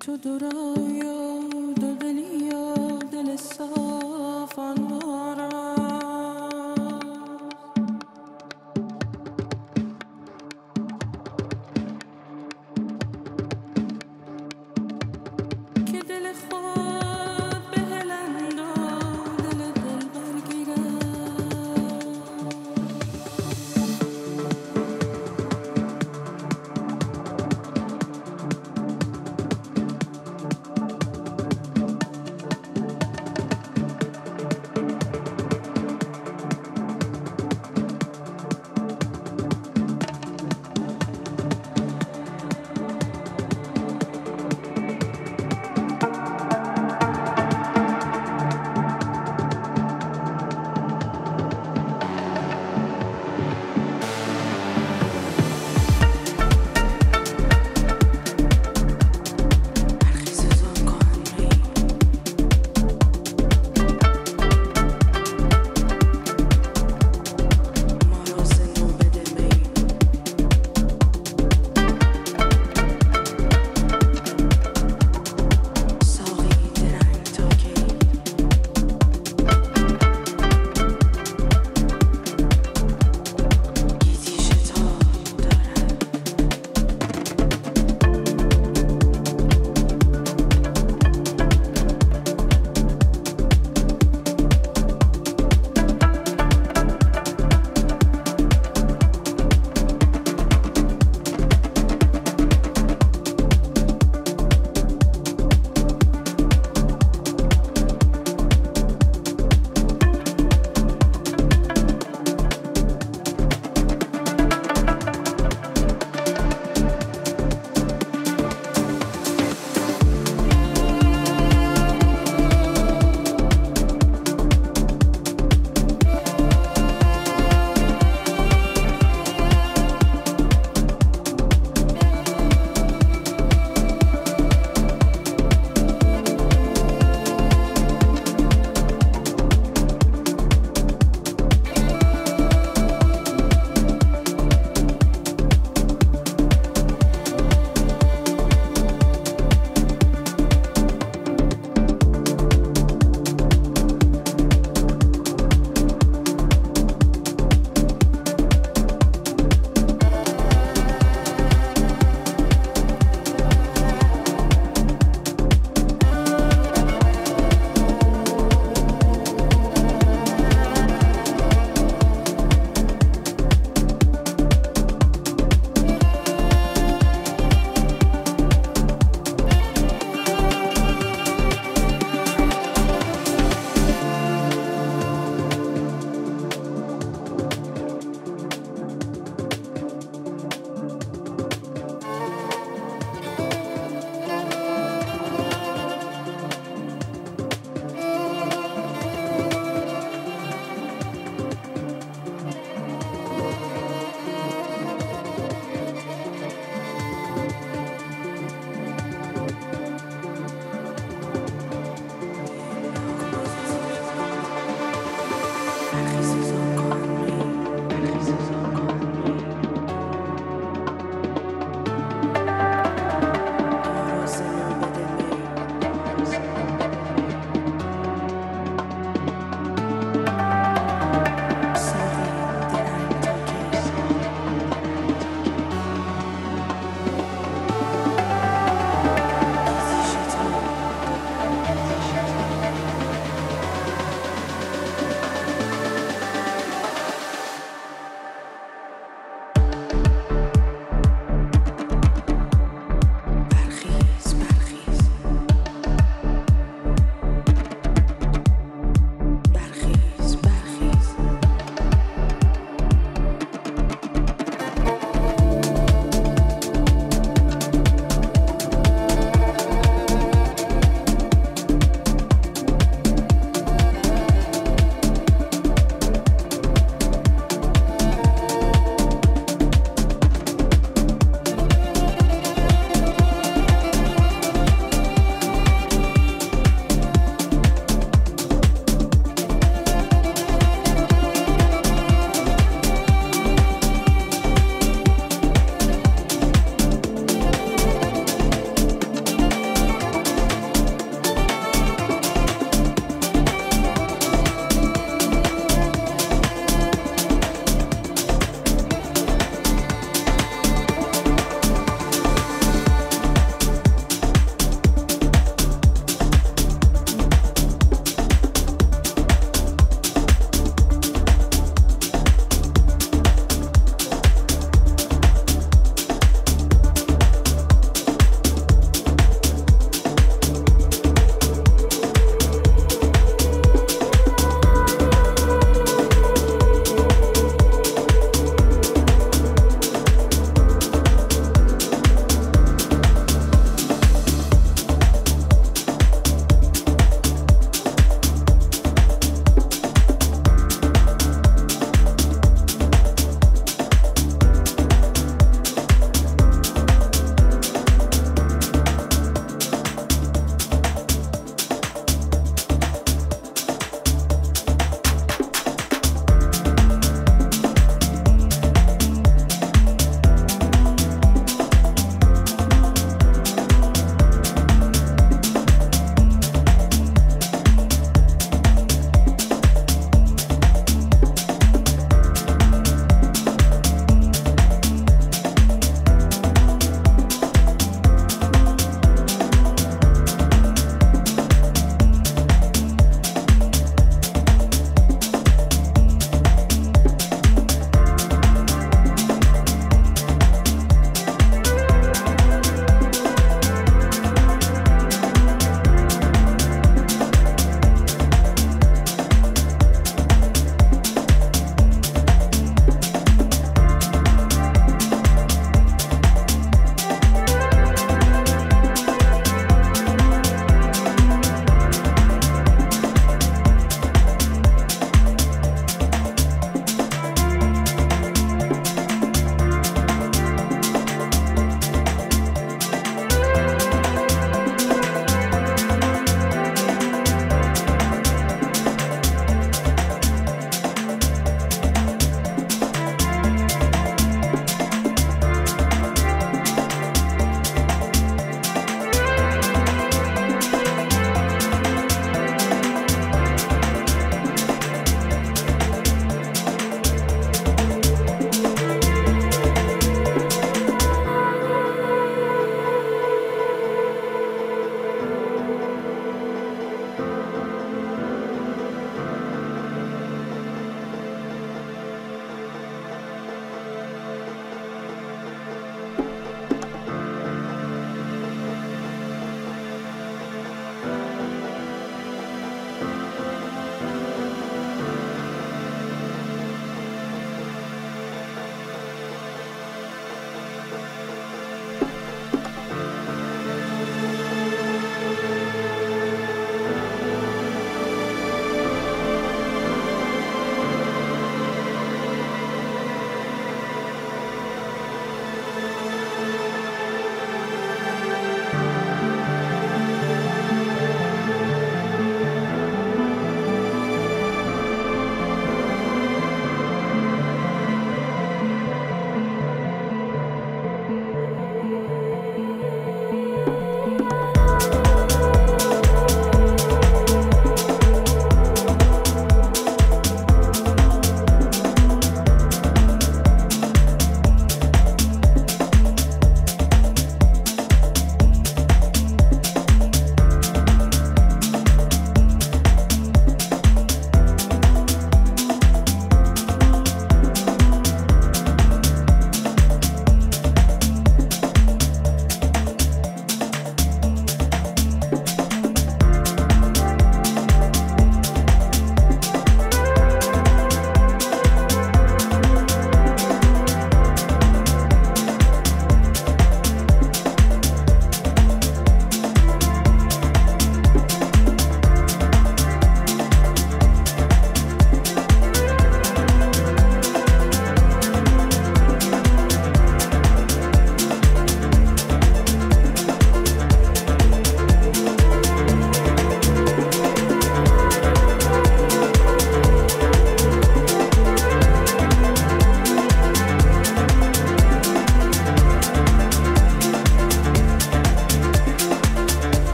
Çudura yolda deli yolda le safan var